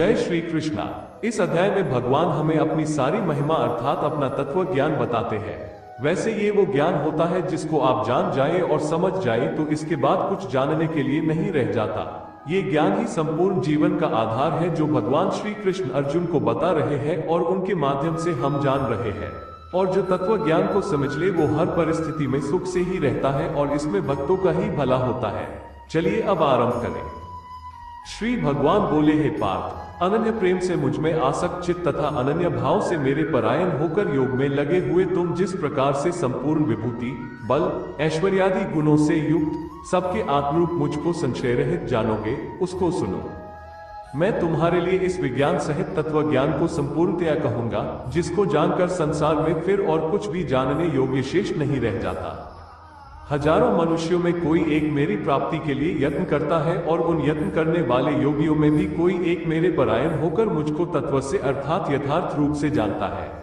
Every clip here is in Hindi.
जय श्री कृष्णा। इस अध्याय में भगवान हमें अपनी सारी महिमा अर्थात अपना तत्व ज्ञान बताते हैं। वैसे ये वो ज्ञान होता है जिसको आप जान जाए और समझ जाए तो इसके बाद कुछ जानने के लिए नहीं रह जाता। ये ज्ञान ही संपूर्ण जीवन का आधार है जो भगवान श्री कृष्ण अर्जुन को बता रहे हैं और उनके माध्यम से हम जान रहे हैं। और जो तत्व ज्ञान को समझ ले, वो हर परिस्थिति में सुख से ही रहता है और इसमें भक्तों का ही भला होता है। चलिए अब आरंभ करें। श्री भगवान बोले, हे पार्थ, अनन्य प्रेम से मुझमें आसक्त चित्त तथा अनन्य भाव से मेरे परायण होकर योग में लगे हुए तुम जिस प्रकार से संपूर्ण विभूति, बल, ऐश्वर्यादि गुणों से युक्त, सबके आत्मरूप मुझको संशय रहित जानोगे, उसको सुनो। मैं तुम्हारे लिए इस विज्ञान सहित तत्व ज्ञान को संपूर्णतया कहूँगा, जिसको जानकर संसार में फिर और कुछ भी जानने योग्य शेष नहीं रह जाता। हज़ारों मनुष्यों में कोई एक मेरी प्राप्ति के लिए यत्न करता है और उन यत्न करने वाले योगियों में भी कोई एक मेरे परायण होकर मुझको तत्व से अर्थात यथार्थ रूप से जानता है।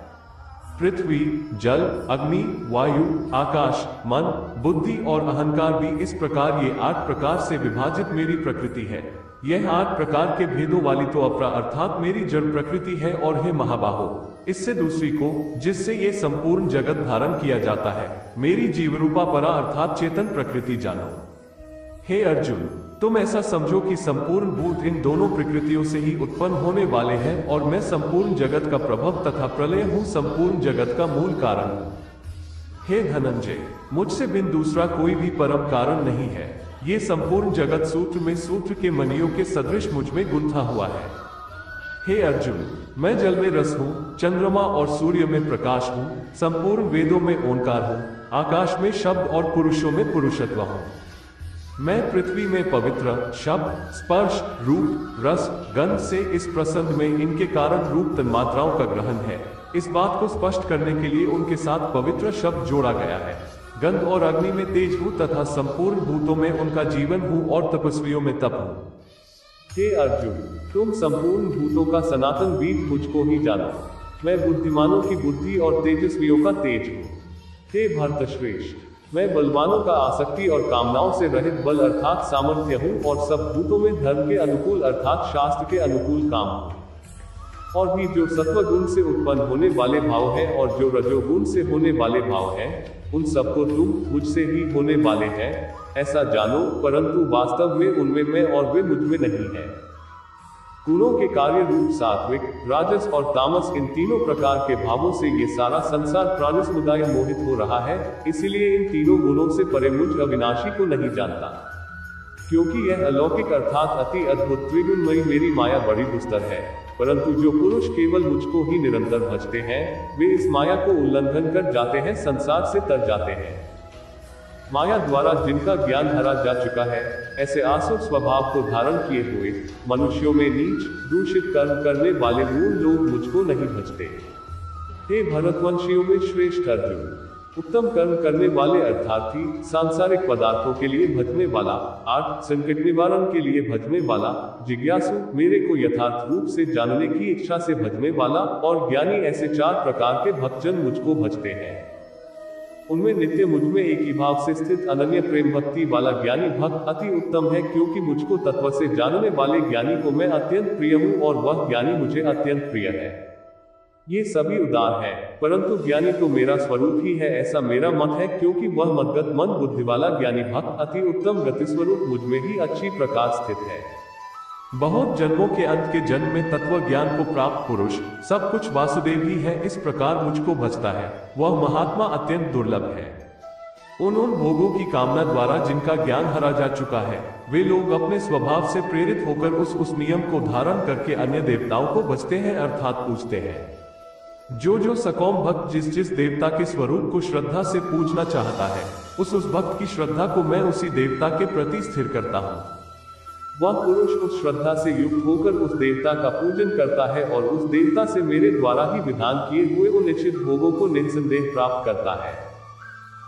पृथ्वी, जल, अग्नि, वायु, आकाश, मन, बुद्धि और अहंकार भी इस प्रकार ये आठ प्रकार से विभाजित मेरी प्रकृति है। यह आठ प्रकार के भेदों वाली तो अपरा अर्थात मेरी जड़ प्रकृति है और हे महाबाहो, इससे दूसरी को, जिससे ये संपूर्ण जगत धारण किया जाता है, मेरी जीवरूपा परा अर्थात चेतन प्रकृति जानो। हे अर्जुन तुम ऐसा समझो कि संपूर्ण भूत इन दोनों प्रकृतियों से ही उत्पन्न होने वाले हैं और मैं संपूर्ण जगत का प्रभव तथा प्रलय हूँ, संपूर्ण जगत का मूल कारण। हूँ हे धनंजय, मुझसे बिन दूसरा कोई भी परम कारण नहीं है। ये संपूर्ण जगत सूत्र में सूत्र के मनियों के सदृश मुझमें गुंथा हुआ है। हे अर्जुन, मैं जल में रस हूँ, चंद्रमा और सूर्य में प्रकाश हूँ, संपूर्ण वेदों में ओंकार हूँ, आकाश में शब्द और पुरुषों में पुरुषत्व हूँ। मैं पृथ्वी में पवित्र शब्द स्पर्श, रूप, रस, गंध से इस प्रसंग में इनके कारण रूप तन्मात्राओं का ग्रहण है। इस बात को स्पष्ट करने के लिए उनके साथ पवित्र शब्द जोड़ा गया है। गंध और अग्नि में तेज हूँ तथा संपूर्ण भूतों में उनका जीवन हूँ और तपस्वियों में तप हूँ। हे अर्जुन, तुम संपूर्ण भूतों का सनातन बीज मुझको ही जानो। मैं बुद्धिमानों की बुद्धि और तेजस्वियों का तेज हूँ। हे भरत श्रेष्ठ मैं बलवानों का आसक्ति और कामनाओं से रहित बल अर्थात सामर्थ्य हूँ और सब भूतों में धर्म के अनुकूल अर्थात शास्त्र के अनुकूल काम हूँ। और भी जो सत्व गुण से उत्पन्न होने वाले भाव है और जो रजोगुण से होने वाले भाव है, उन सबको तुम मुझसे ही होने वाले हैं, ऐसा जानो, परंतु वास्तव में उनमें मैं और वे मुझमें नहीं है। गुणों के कार्य रूप सात्विक, राजस और तामस इन तीनों प्रकार के भावों से ये सारा संसार प्राणी समुदाय मोहित हो रहा है, इसीलिए इन तीनों गुणों से परे मुझ अविनाशी को नहीं जानता। क्योंकि यह अलौकिक अर्थात अति अद्भुत त्रिगुणमयी मेरी माया बड़ी दुस्तर है, परंतु जो पुरुष केवल मुझको ही निरंतर भजते हैं, वे इस माया को उल्लंघन कर जाते हैं, संसार से तर जाते हैं। माया द्वारा जिनका ज्ञान हरा जा चुका है, ऐसे आसुर स्वभाव को धारण किए हुए मनुष्यों में नीच, दूषित कर्म करने वाले मूल लोग मुझको नहीं भजते। हे भरतवंशियों में श्रेष्ठ अर्जुन, उत्तम कर्म करने वाले अर्थार्थी सांसारिक पदार्थों के लिए भजने वाला आठ संकट निवारण के लिए भजने वाला, जिज्ञासु मेरे को यथार्थ रूप से जानने की इच्छा से भजने वाला और ज्ञानी ऐसे चार प्रकार के भक्तजन मुझको भजते हैं। उनमें नित्य मुझमें एक ही भाव से स्थित अनन्य प्रेम भक्ति वाला ज्ञानी भक्त अति उत्तम है, क्योंकि मुझको तत्व से जानने वाले ज्ञानी को मैं अत्यंत प्रिय हूँ और वह ज्ञानी मुझे अत्यंत प्रिय है। ये सभी उदार है, परंतु ज्ञानी तो मेरा स्वरूप ही है, ऐसा मेरा मत है, क्योंकि वह मदगत, मन बुद्धि वाला ज्ञानी भक्त अति उत्तम गति स्वरूप मुझमें ही अच्छी प्रकार स्थित है। बहुत जन्मों के अंत के जन्म में तत्व ज्ञान को प्राप्त पुरुष, सब कुछ वासुदेव ही है, इस प्रकार मुझको भजता है। वह महात्मा अत्यंत दुर्लभ है। उन उन भोगों की कामना द्वारा जिनका ज्ञान हरा जा चुका है, वे लोग अपने स्वभाव से प्रेरित होकर उस उस नियम को धारण करके अन्य देवताओं को बचते हैं, अर्थात पूजते हैं। जो जो सकौम भक्त जिस जिस देवता के स्वरूप को श्रद्धा से पूजना चाहता है, उस उस भक्त की श्रद्धा को मैं उसी देवता के प्रति स्थिर करता हूँ। वह पुरुष उस श्रद्धा से युक्त होकर उस देवता का पूजन करता है और उस देवता से मेरे द्वारा ही विधान किए हुए उन निश्चित भोगों को निसंदेह प्राप्त करता है।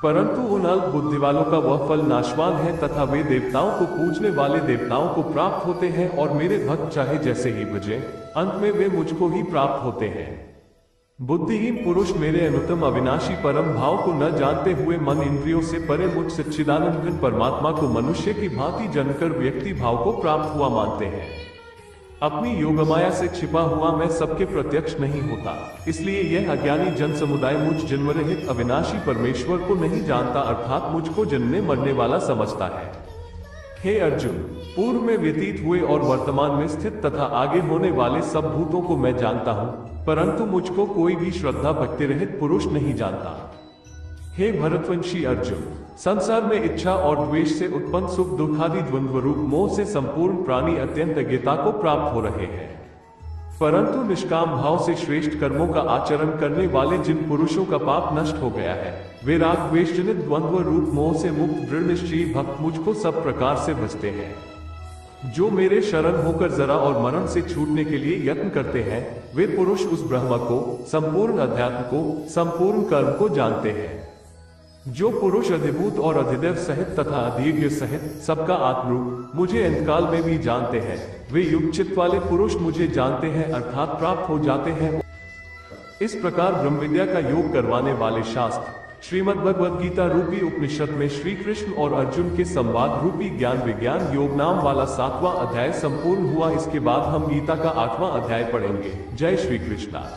परंतु उन अल्प बुद्धि वालों का वह फल नाशवान है तथा वे देवताओं को पूजने वाले देवताओं को प्राप्त होते हैं और मेरे भक्त चाहे जैसे ही भजे अंत में वे मुझको ही प्राप्त होते हैं। बुद्धिहीन पुरुष मेरे अनुतम अविनाशी परम भाव को न जानते हुए मन इंद्रियों से परे मुझ सच्चिदानंद परमात्मा को मनुष्य की भांति जनकर व्यक्ति भाव को प्राप्त हुआ मानते हैं। अपनी योगमाया से छिपा हुआ मैं सबके प्रत्यक्ष नहीं होता, इसलिए यह अज्ञानी जन समुदाय मुझ जन्मरहित अविनाशी परमेश्वर को नहीं जानता, अर्थात मुझको जन्मने मरने वाला समझता है। हे अर्जुन, पूर्व में व्यतीत हुए और वर्तमान में स्थित तथा आगे होने वाले सब भूतों को मैं जानता हूँ, परंतु मुझको कोई भी श्रद्धा भक्ति रहित पुरुष नहीं जानता। हे भरतवंशी अर्जुन, संसार में इच्छा और द्वेष से उत्पन्न सुख दुखादि द्वंद्व रूप मोह से संपूर्ण प्राणी अत्यंत गीता को प्राप्त हो रहे हैं। परंतु निष्काम भाव से श्रेष्ठ कर्मों का आचरण करने वाले जिन पुरुषों का पाप नष्ट हो गया है, वे राग जनित द्वंद्व रूप मोह से मुक्त दृढ़ निश्चयी भक्त मुझको सब प्रकार से भजते हैं। जो मेरे शरण होकर जरा और मरण से छूटने के लिए यत्न करते हैं, वे पुरुष उस ब्रह्म को, संपूर्ण अध्यात्म को, संपूर्ण कर्म को जानते हैं। जो पुरुष अधिभूत और अधिदेव सहित तथा अधीर्य सहित सबका आत्मरूप मुझे अंतकाल में भी जानते हैं। वे युग चित्त वाले पुरुष मुझे जानते हैं, अर्थात प्राप्त हो जाते हैं। इस प्रकार ब्रह्म विद्या का योग करवाने वाले शास्त्र, श्रीमद भगवद गीता रूपी उपनिषद में श्री कृष्ण और अर्जुन के संवाद रूपी ज्ञान विज्ञान योग नाम वाला सातवां अध्याय संपूर्ण हुआ। इसके बाद हम गीता का आठवां अध्याय पढ़ेंगे। जय श्री कृष्णा